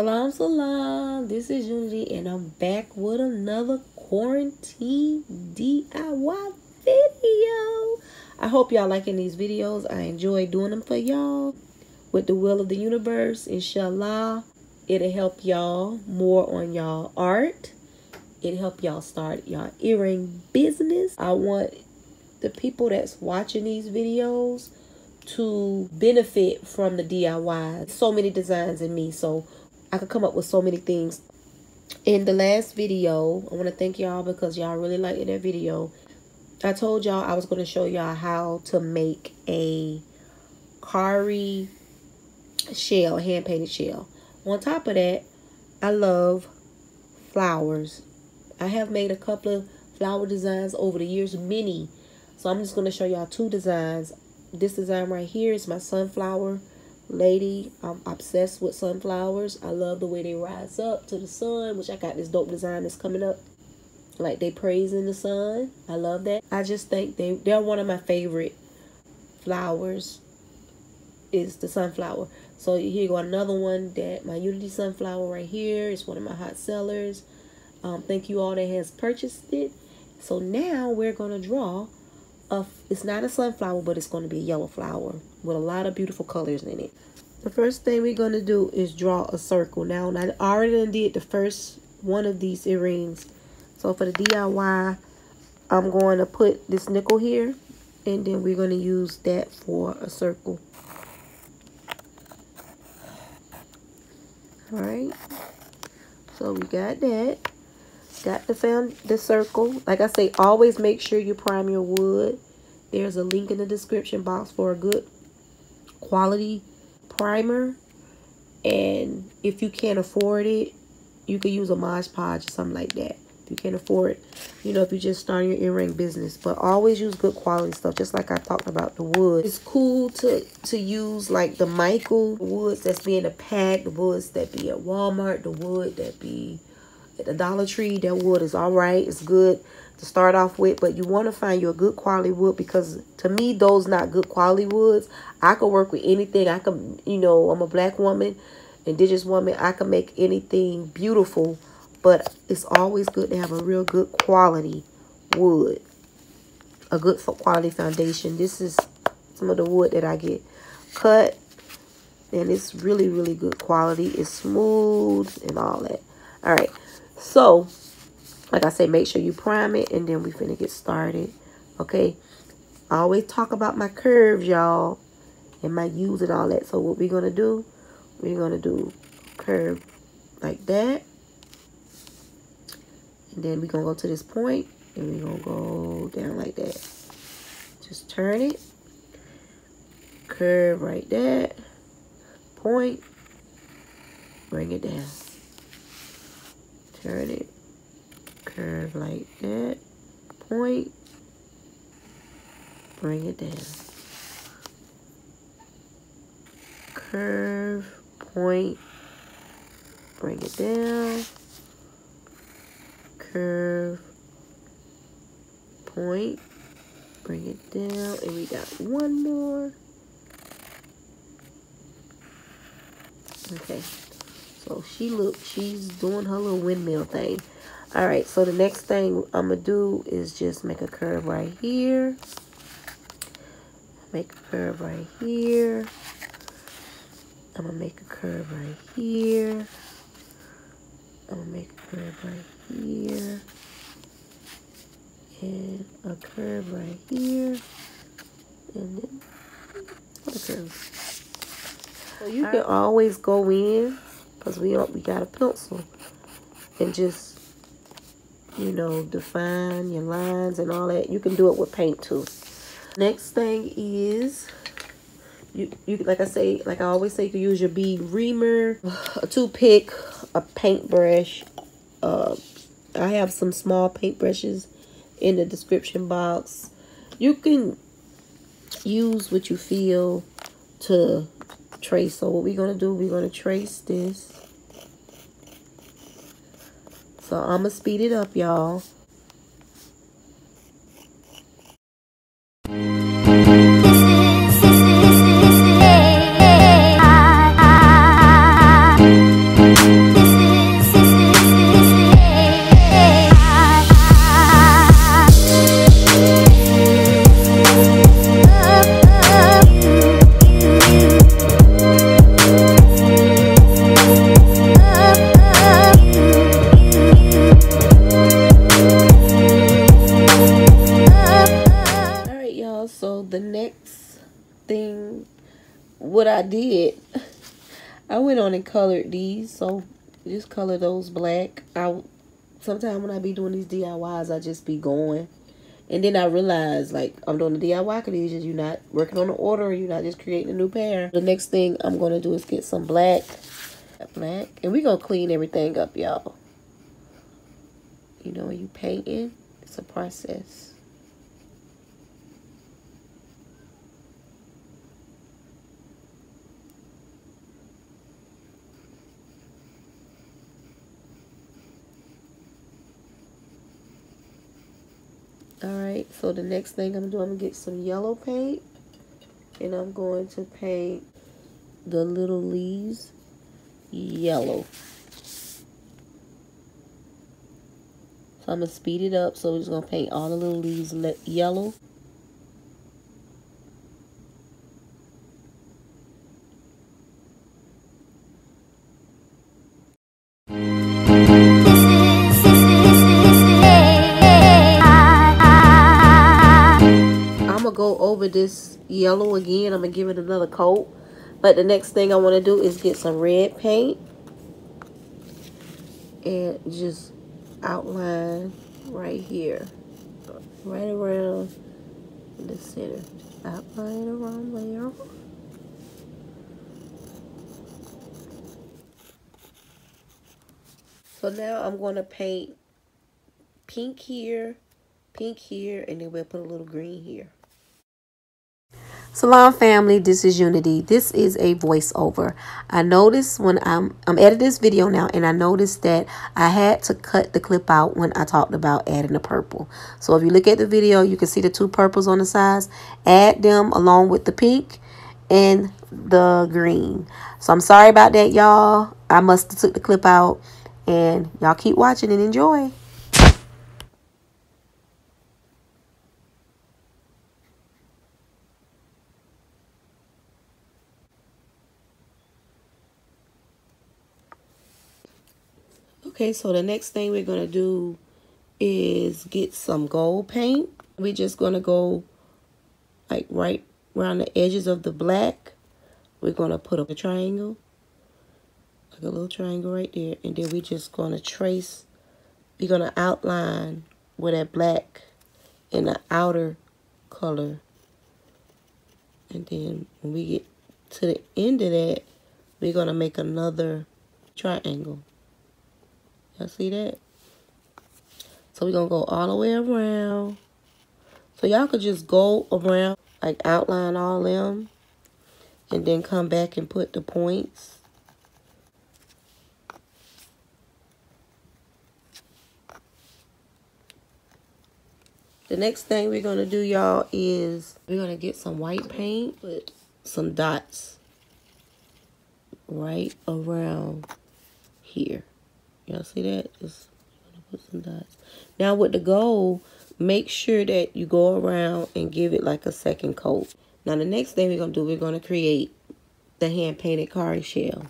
Salam, salam. This is Unity, and I'm back with another quarantine DIY video. I hope y'all liking these videos. I enjoy doing them for y'all. With the will of the universe, inshallah, it'll help y'all more on y'all art. It'll help y'all start y'all earring business. I want the people that's watching these videos to benefit from the DIY. So many designs in me, so I could come up with so many things. In the last video, I want to thank y'all because y'all really liked that video. I told y'all I was going to show y'all how to make a cowrie shell, hand painted shell. On top of that, I love flowers. I have made a couple of flower designs over the years, many. So I'm just going to show y'all two designs this design right here is my sunflower lady. I'm obsessed with sunflowers. I love the way they rise up to the sun, which I got this dope design that's coming up. Like they praise in the sun. I love that. I just think they, they're one of my favorite flowers is the sunflower. So here you go another one that my Unity sunflower right here is one of my hot sellers. Um, thank you all that has purchased it. So now we're going to draw a, it's not a sunflower, but it's going to be a yellow flower with a lot of beautiful colors in it. The first thing we're going to do is draw a circle. Now, I already did the first one of these earrings. So for the DIY, I'm going to put this nickel here. And then we're going to use that for a circle. Alright. So we got that. Got the found the circle. Like I say, always make sure you prime your wood. There's a link in the description box for a good quality primer. And if you can't afford it, you could use a Mod Podge or something like that. If you can't afford it, you know, if you're just starting your earring business. But always use good quality stuff, just like I talked about the wood. It's cool to, to use like the Michael woods that's being a pack, the woods that be at Walmart, the wood that be at the Dollar Tree. That wood is all right. It's good to start off with, but you want to find you a good quality wood because to me, those not good quality woods. I could work with anything. I could, you know, I'm a black woman, indigenous woman. I can make anything beautiful, but it's always good to have a real good quality wood, a good quality foundation. This is some of the wood that I get cut, and it's really, really good quality. It's smooth and all that. All right, so, like I say, make sure you prime it and then we finna get started. Okay. I always talk about my curves, y'all. And my U's and all that. So what we're gonna do, we're gonna do curve like that. And then we're gonna go to this point and we're gonna go down like that. Just turn it. Curve right there. Point. Bring it down turn it curve like that. Point. Bring it down. Curve. Point. Bring it down. Curve. Point. Bring it down. And we got one more. Okay so she look, she's doing her little windmill thing. All right, so the next thing I'm going to do is just make a curve right here. Make a curve right here. I'm going to make a curve right here. I'm going to make a curve right here. And a curve right here. And then a curve. So you can always go in because we, we got a pencil and just, you know, define your lines and all that. You can do it with paint too. Next thing is, you, you like I say, like I always say, you can use your bead reamer, a toothpick, a paintbrush. Uh, I have some small paintbrushes in the description box. You can use what you feel to trace. So what we're going to do, we're going to trace this. So I'm going to speed it up, y'all. Colored these. So just color those black. I sometimes when I be doing these DIYs, I just be going. And then I realized, like, I'm doing the DIY collisions. You're not working on the order. You're not just creating a new pair. The next thing I'm going to do is get some black. Black. And we're going to clean everything up, y'all. You know, when you painting, it's a process. Alright, so the next thing I'm doing, I'm going to get some yellow paint. And I'm going to paint the little leaves yellow. So I'm going to speed it up. So we're just going to paint all the little leaves yellow. Over this yellow again. I'm going to give it another coat. But the next thing I want to do is get some red paint. And just outline right here. Right around the center. Outline around there. So now I'm going to paint pink here, pink here, and then we'll put a little green here. Salon family, this is Unity. This is a voiceover. I noticed when I'm I'm editing this video now and I noticed that I had to cut the clip out when I talked about adding the purple. So if you look at the video, you can see the two purples on the sides. Add them along with the pink and the green. So I'm sorry about that, y'all. I must have took the clip out and y'all keep watching and enjoy. Okay, so the next thing we're going to do is get some gold paint. We're just going to go like right around the edges of the black. We're going to put a triangle, like a little triangle right there. And then we're just going to trace, we're going to outline where that black in the outer color. And then when we get to the end of that, we're going to make another triangle. Y'all see that? So we're going to go all the way around. So y'all could just go around, like outline all them. And then come back and put the points. The next thing we're going to do, y'all, is we're going to get some white paint put some dots right around here. Y'all see that? Just put some dots. Now with the gold, make sure that you go around and give it like a second coat. Now the next thing we're going to do, we're going to create the hand-painted cowrie shell.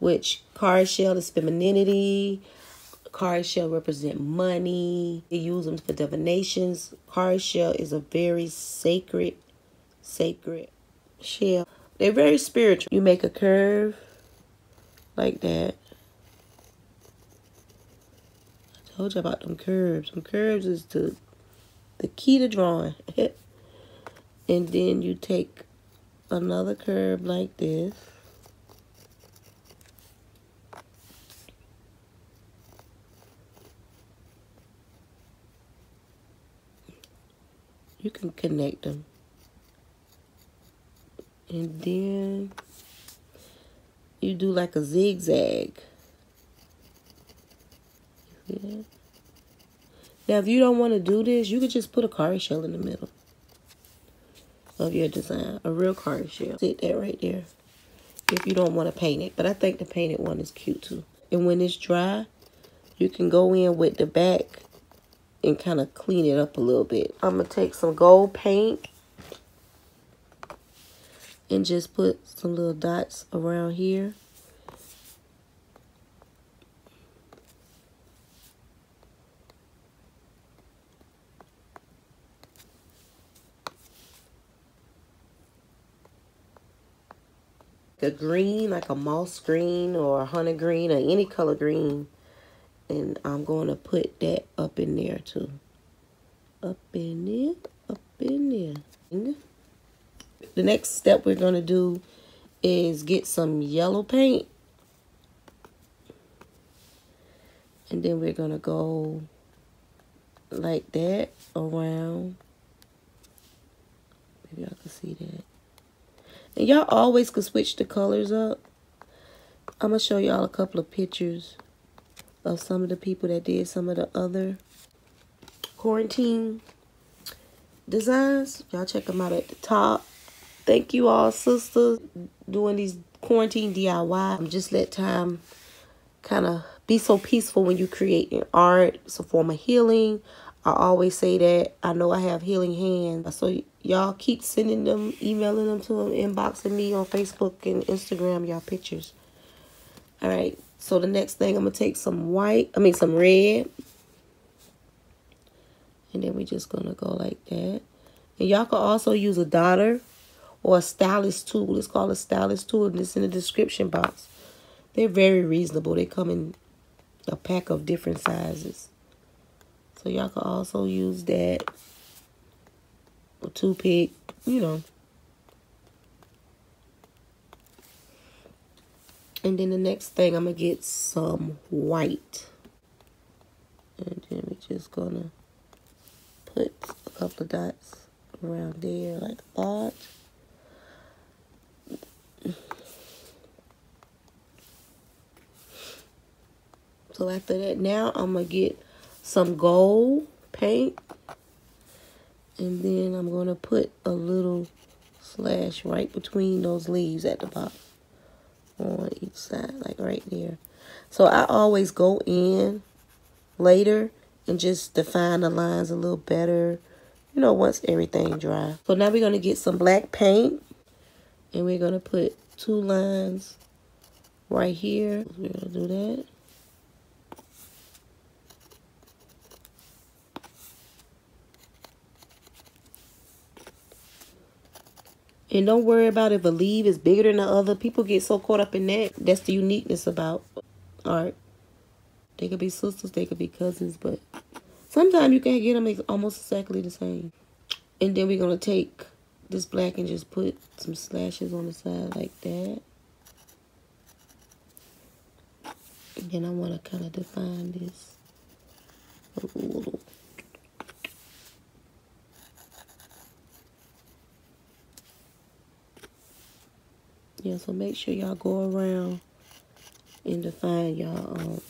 Which cowrie shell is femininity. Cowrie shell represent money. They use them for divinations. Cowrie shell is a very sacred, sacred shell. They're very spiritual. You make a curve like that. Told you about them curves. Them curves is the, the key to drawing. and then you take another curve like this. You can connect them. And then you do like a zigzag. Yeah. Now, if you don't want to do this, you could just put a cowrie shell in the middle of your design. A real cowrie shell. Sit that right there. If you don't want to paint it. But I think the painted one is cute too. And when it's dry, you can go in with the back and kind of clean it up a little bit. I'm going to take some gold paint and just put some little dots around here. A green, like a moss green or a hunter green or any color green. And I'm going to put that up in there too. Up in there, up in there. The next step we're going to do is get some yellow paint. And then we're going to go like that around. Maybe y'all can see that. And y'all always could switch the colors up. I'm going to show y'all a couple of pictures of some of the people that did some of the other quarantine designs. Y'all check them out at the top. Thank you all, sisters, doing these quarantine DIY. Just let time kind of be so peaceful when you create your art. It's a form of healing. I always say that. I know I have healing hands. So y'all keep sending them, emailing them to them, inboxing me on Facebook and Instagram, y'all pictures. All right. So the next thing, I'm going to take some white, I mean some red. And then we're just going to go like that. And y'all can also use a dotter or a stylus tool. It's called a stylus tool, and it's in the description box. They're very reasonable. They come in a pack of different sizes. So y'all can also use that. A toothpick, you know. And then the next thing, I'm going to get some white. And then we're just going to put a couple of dots around there like that. So after that, now I'm going to get some gold paint. And then I'm going to put a little slash right between those leaves at the bottom on each side, like right there. So I always go in later and just define the lines a little better, you know, once everything dry. So now we're going to get some black paint and we're going to put two lines right here. We're going to do that. And don't worry about if a leaf is bigger than the other. People get so caught up in that. That's the uniqueness about art. They could be sisters, they could be cousins, but sometimes you can get them almost exactly the same. And then we're going to take this black and just put some slashes on the side like that. Then I want to kind of define this a little so make sure y'all go around and define y'all um,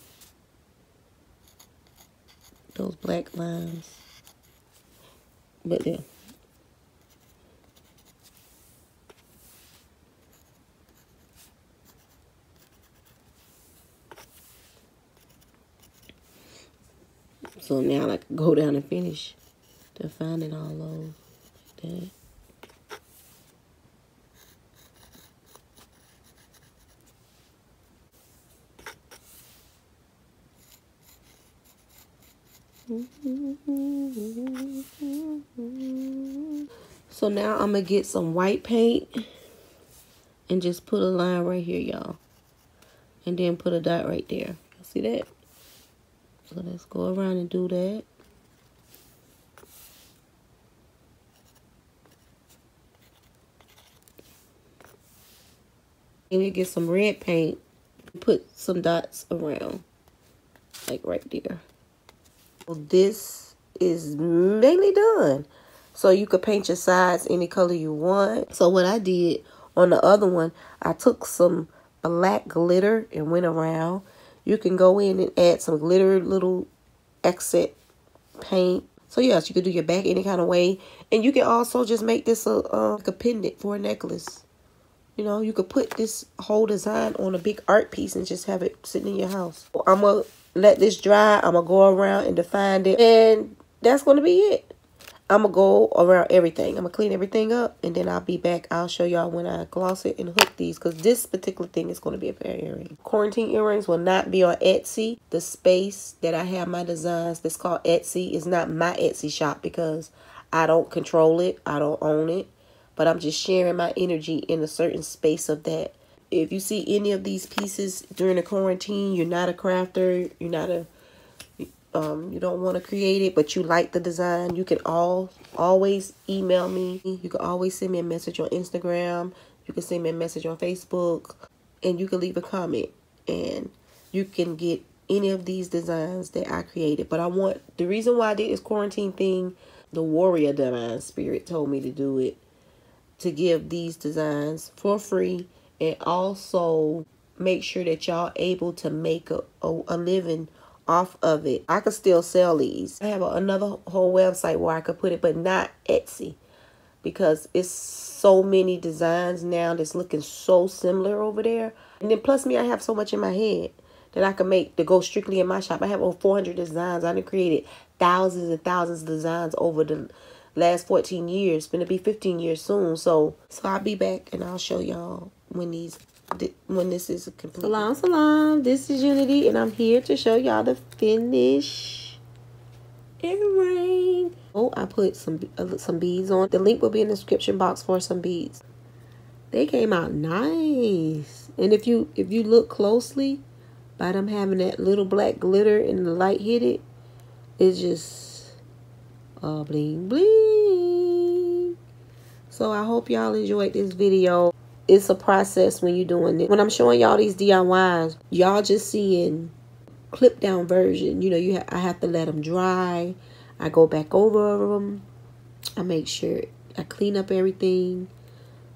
those black lines. But yeah. So now I can go down and finish defining all those like that. So now I'm going to get some white paint and just put a line right here, y'all. And then put a dot right there. See that? So let's go around and do that. And we get some red paint. Put some dots around. Like right there. This is mainly done. So you could paint your sides any color you want. So what I did on the other one, I took some black glitter and went around. You can go in and add some glitter little accent paint. So yes, you could do your back any kind of way. And you can also just make this a, uh, a pendant for a necklace. You know, you could put this whole design on a big art piece and just have it sitting in your house. I'm going to let this dry. I'm going to go around and define it. And that's going to be it. I'm going to go around everything. I'm going to clean everything up. And then I'll be back. I'll show y'all when I gloss it and hook these. Because this particular thing is going to be a pair of earrings. Quarantine earrings will not be on Etsy. The space that I have my designs that's called Etsy is not my Etsy shop. Because I don't control it. I don't own it. But I'm just sharing my energy in a certain space of that if you see any of these pieces during the quarantine, you're not a crafter, you're not a um, you don't want to create it, but you like the design, you can all always email me. You can always send me a message on Instagram. You can send me a message on Facebook, and you can leave a comment, and you can get any of these designs that I created. But I want the reason why I did this quarantine thing. The warrior divine spirit told me to do it to give these designs for free and also make sure that y'all able to make a, a, a living off of it. I could still sell these. I have a, another whole website where I could put it, but not Etsy because it's so many designs now that's looking so similar over there. And then plus me, I have so much in my head that I can make to go strictly in my shop. I have over 400 designs. I have created thousands and thousands of designs over the last 14 years. It's going to be 15 years soon. So, so I'll be back and I'll show y'all when these when this is complete. Salam, salam. This is Unity, and I'm here to show y'all the finish. Rain. Oh, I put some uh, some beads on. The link will be in the description box for some beads. They came out nice, and if you if you look closely, by them having that little black glitter and the light hit it, it's just uh, bling bling. So I hope y'all enjoyed this video it's a process when you're doing it. When I'm showing y'all these DIYs, y'all just seeing clip down version. You know, you ha I have to let them dry. I go back over them. I make sure I clean up everything.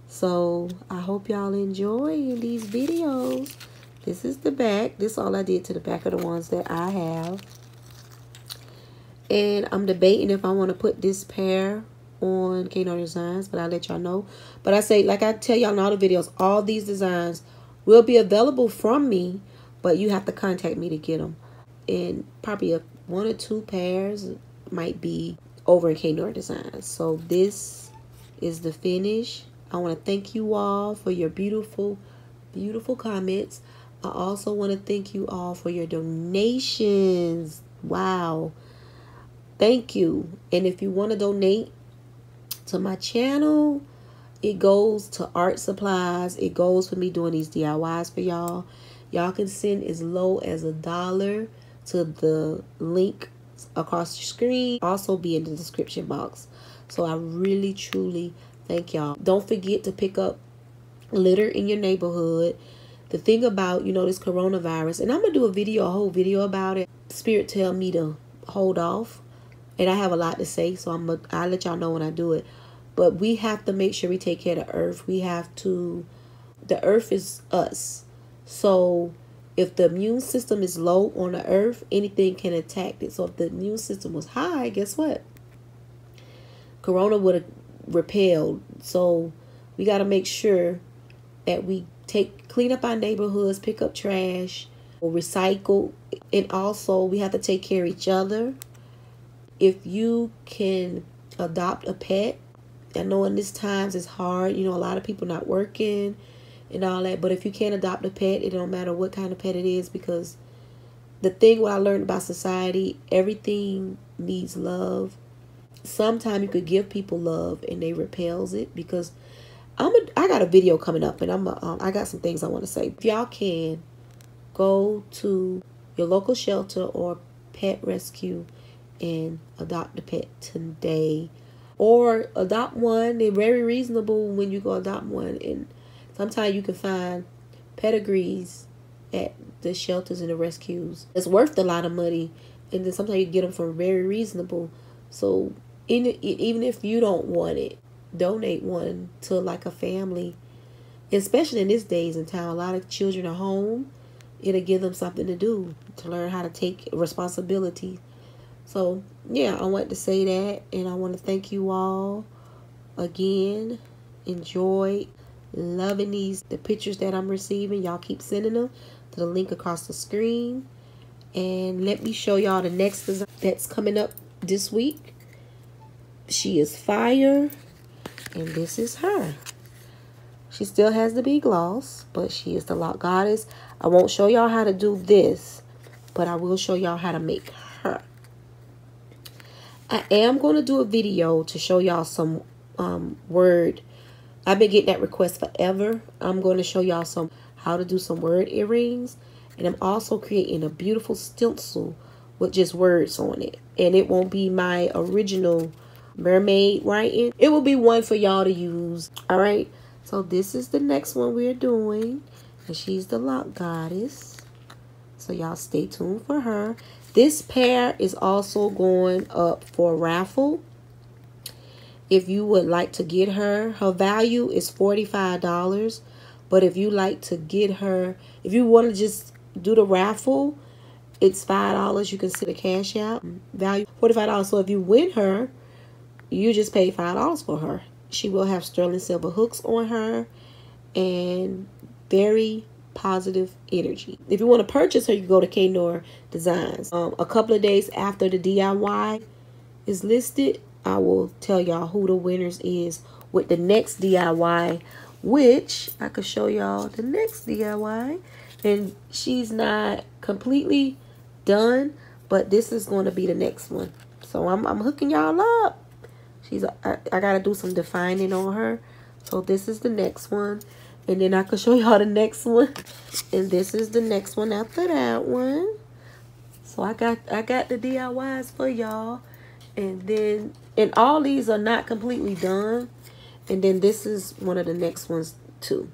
So I hope y'all enjoy these videos. This is the back. This is all I did to the back of the ones that I have. And I'm debating if I want to put this pair on K.Noir Designs, but I'll let y'all know. But I say, like I tell y'all in all the videos, all these designs will be available from me, but you have to contact me to get them. And probably a, one or two pairs might be over in K.Noir Designs. So this is the finish. I want to thank you all for your beautiful, beautiful comments. I also want to thank you all for your donations. Wow. Thank you. And if you want to donate, to my channel. It goes to art supplies. It goes for me doing these DIYs for y'all. Y'all can send as low as a dollar to the link across the screen. Also be in the description box. So I really, truly thank y'all. Don't forget to pick up litter in your neighborhood. The thing about, you know, this coronavirus, and I'm going to do a video, a whole video about it. Spirit tell me to hold off. And I have a lot to say, so I'm gonna, I'll let y'all know when I do it. But we have to make sure we take care of the earth. We have to, the earth is us. So if the immune system is low on the earth, anything can attack it. So if the immune system was high, guess what? Corona would have repelled. So we got to make sure that we take clean up our neighborhoods, pick up trash, recycle, and also we have to take care of each other. If you can adopt a pet, I know in these times it's hard. You know, a lot of people not working and all that. But if you can't adopt a pet, it don't matter what kind of pet it is because the thing what I learned about society, everything needs love. Sometimes you could give people love and they repels it because I'm a, I got a video coming up and I'm a, um, I got some things I want to say. If y'all can go to your local shelter or pet rescue and adopt a pet today or adopt one. They're very reasonable when you go adopt one. And sometimes you can find pedigrees at the shelters and the rescues. It's worth a lot of money. And then sometimes you get them for very reasonable. So even if you don't want it, donate one to like a family. Especially in these days and time, a lot of children are home. It'll give them something to do to learn how to take responsibility so, yeah, I want to say that. And I want to thank you all again. Enjoy loving these the pictures that I'm receiving. Y'all keep sending them to the link across the screen. And let me show y'all the next design that's coming up this week. She is fire. And this is her. She still has the big gloss, but she is the lock goddess. I won't show y'all how to do this, but I will show y'all how to make her. I am going to do a video to show y'all some um, word. I've been getting that request forever. I'm going to show y'all some how to do some word earrings. And I'm also creating a beautiful stencil with just words on it. And it won't be my original mermaid writing. It will be one for y'all to use. All right. So this is the next one we're doing. And she's the lock goddess. So y'all stay tuned for her. This pair is also going up for raffle. If you would like to get her, her value is $45. But if you like to get her, if you want to just do the raffle, it's $5. You can see the cash out value, $45. So if you win her, you just pay $5 for her. She will have sterling silver hooks on her and very positive energy. If you want to purchase her, you go to K.Noir Designs. Um, a couple of days after the DIY is listed, I will tell y'all who the winners is with the next DIY which I could show y'all the next DIY. And she's not completely done, but this is going to be the next one. So I'm, I'm hooking y'all up. She's I, I got to do some defining on her. So this is the next one. And then I can show y'all the next one. And this is the next one after that one. So I got I got the DIYs for y'all. And then and all these are not completely done. And then this is one of the next ones too.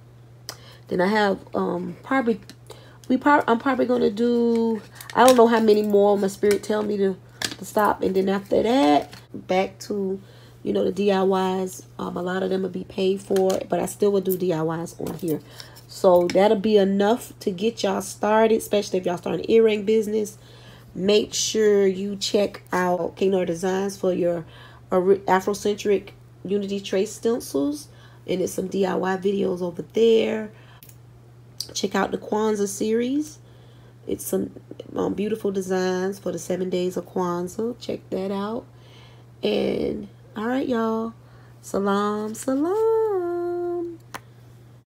Then I have um probably we probably I'm probably gonna do I don't know how many more my spirit tell me to, to stop. And then after that, back to you know the DIYs. Um, a lot of them will be paid for, but I still will do DIYs on here. So that'll be enough to get y'all started, especially if y'all start an earring business. Make sure you check out K.Noir Designs for your Afrocentric Unity Trace stencils. And it's some DIY videos over there. Check out the Kwanzaa series. It's some um, beautiful designs for the seven days of Kwanzaa. Check that out. And all right, y'all. Salam, salam.